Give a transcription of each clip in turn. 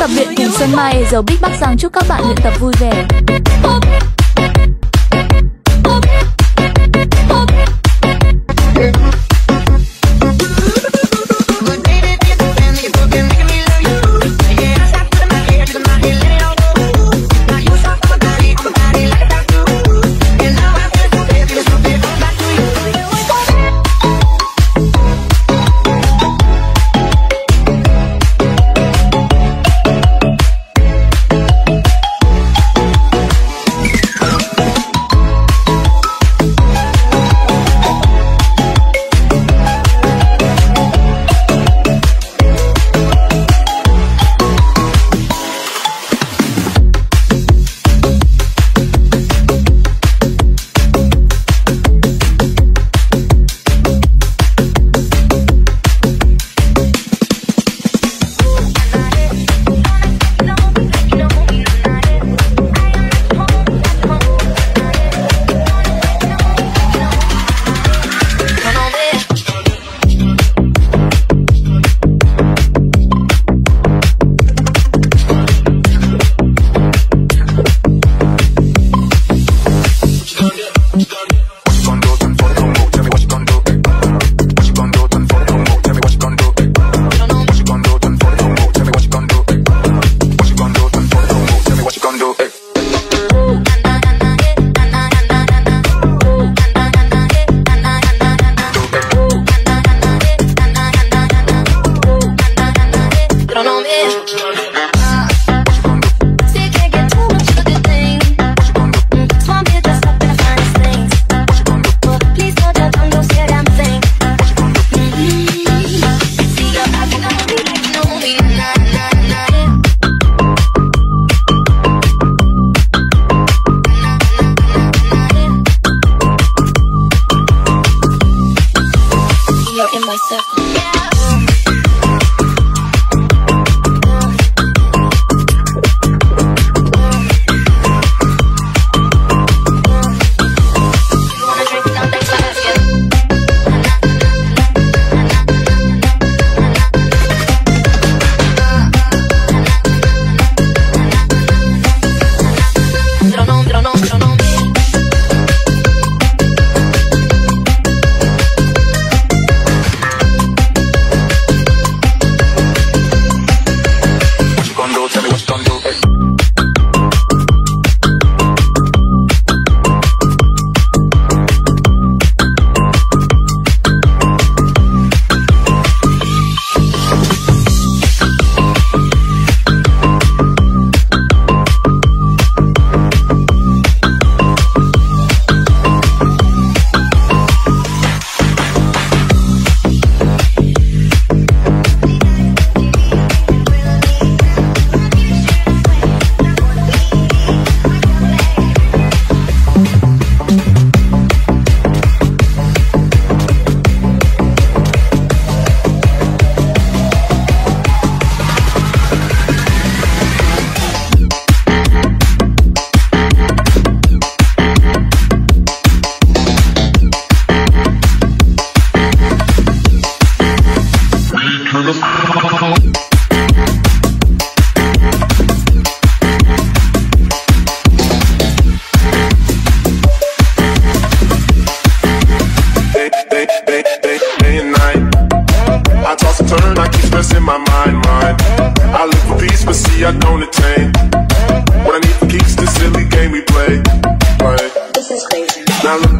tập luyện cùng Xuân Mai Dầu Bích Bắc Giang chúc các bạn luyện tập vui vẻ. Thank. I look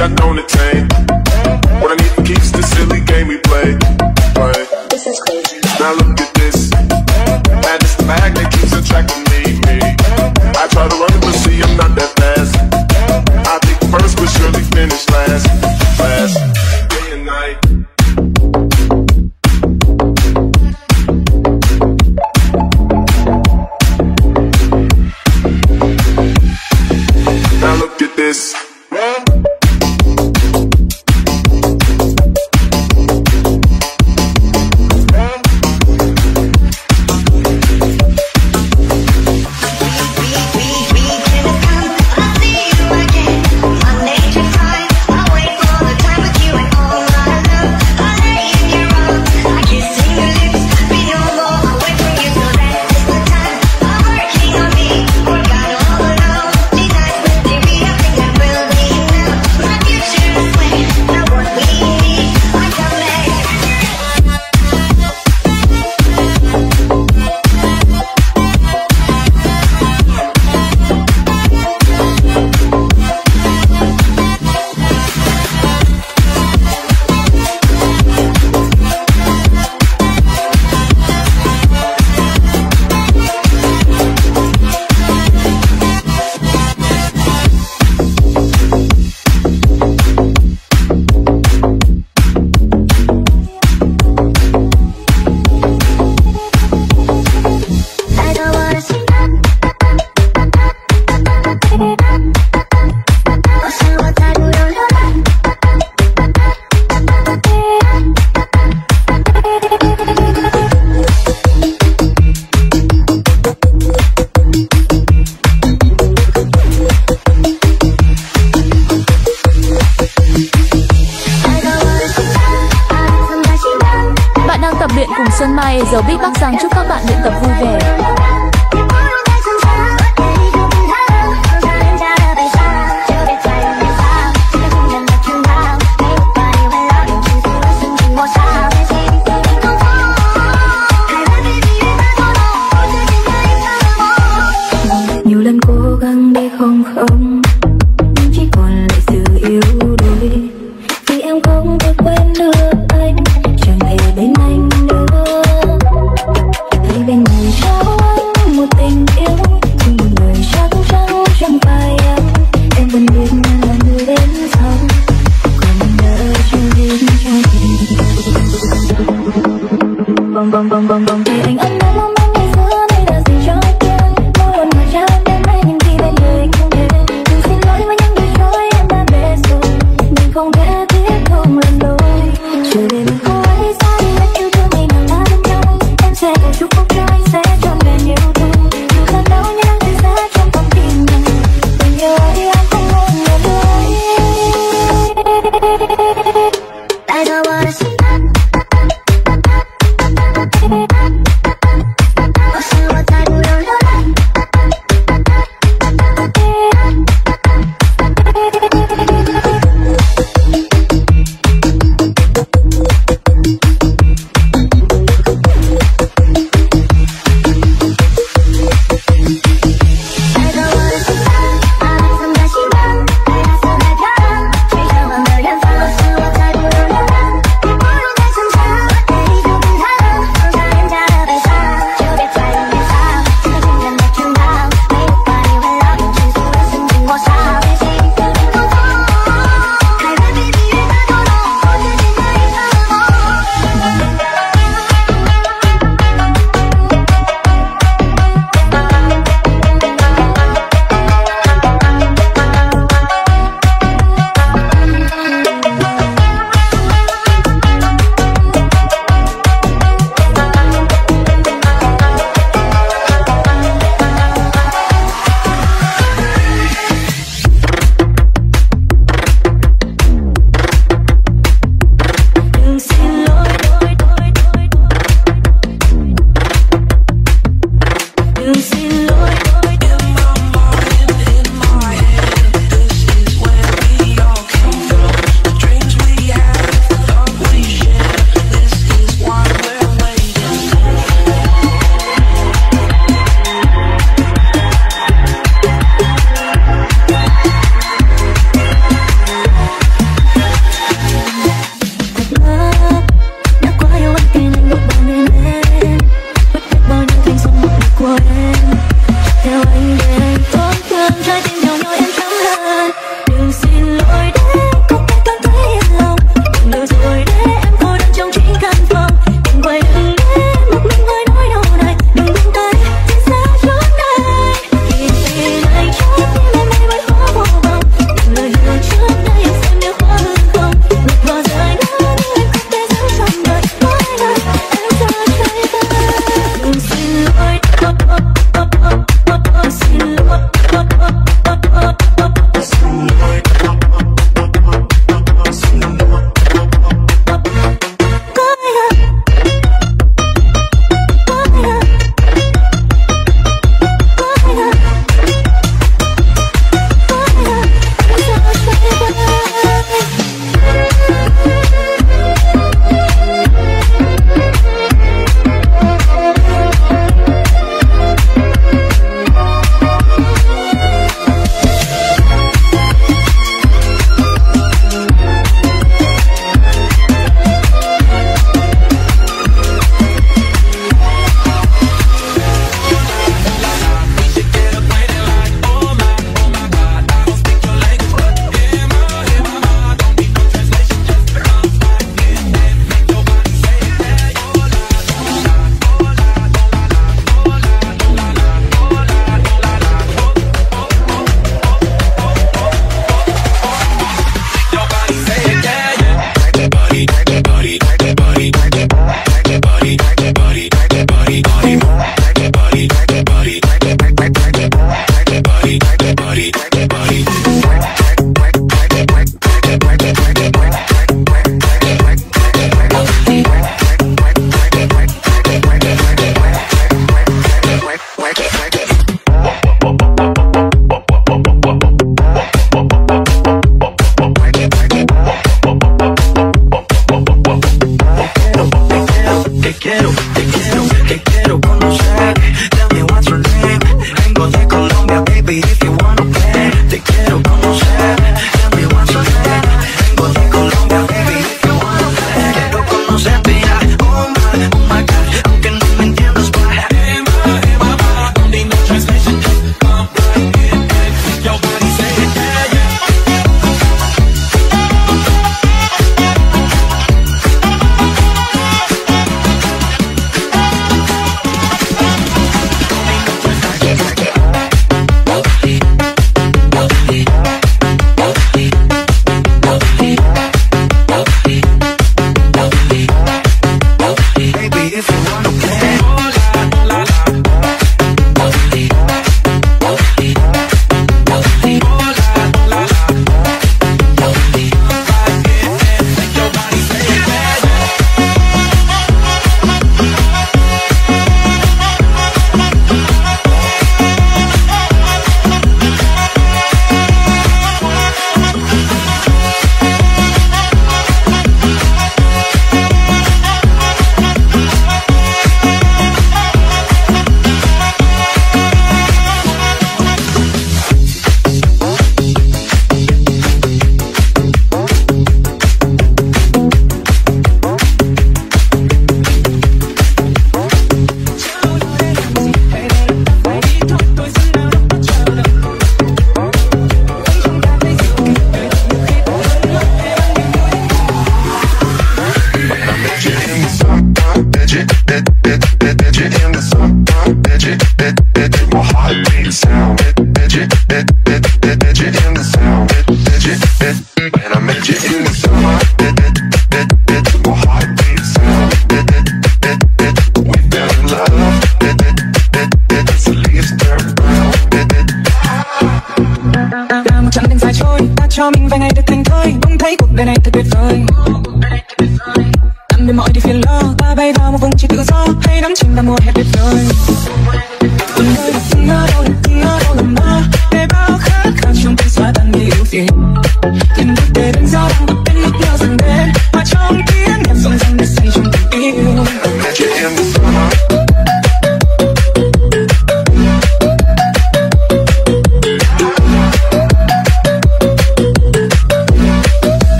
I don't attain chúc các bạn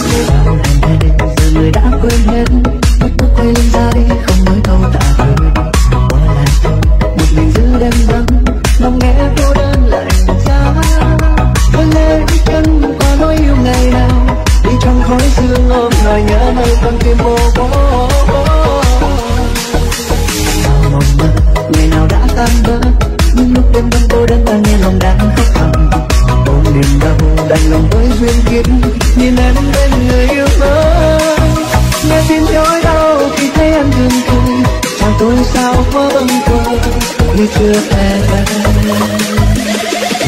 Thank. em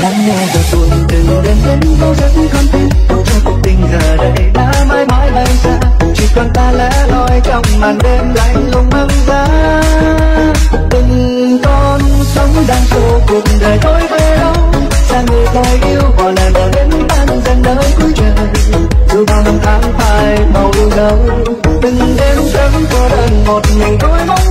lắng nghe buồn từng đêm đến vô giấc con tim không cho cuộc tình giờ đây đã mãi mãi bay xa chỉ còn ta lẻ loi trong màn đêm lạnh lùng mang giá từng con sống đang xô cuộc đời tôi về đâu xa người ta yêu còn em đã đến tan dần nơi cuối trời dù bao năm tháng phai màu lưu dấu từng đêm sớm cô đơn một mình tôi mong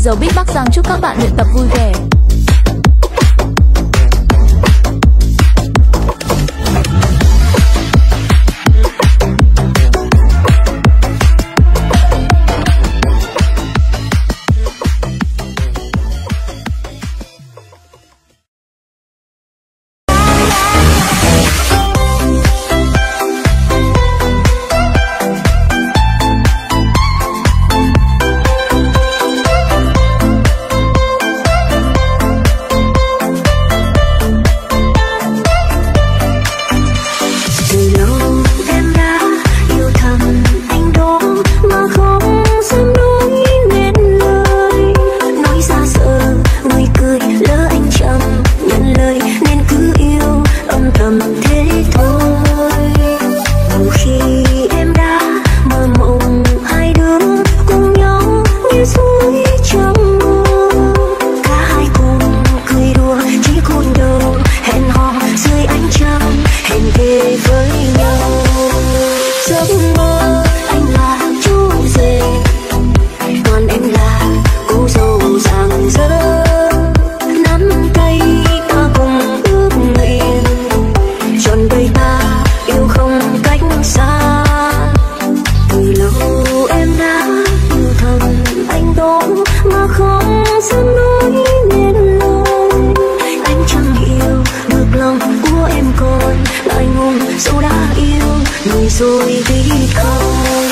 Dầu Big Bắc Giang chúc các bạn luyện tập vui vẻ. Rồi đi không.